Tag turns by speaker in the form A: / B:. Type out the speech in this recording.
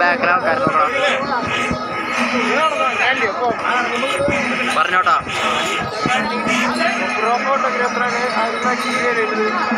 A: ബാക്കിൽ ആൾക്കാരുണ്ടോ പറഞ്ഞോട്ടാ.
B: ഫോട്ടോഗ്രാഫറാണ് ആയിരത്തി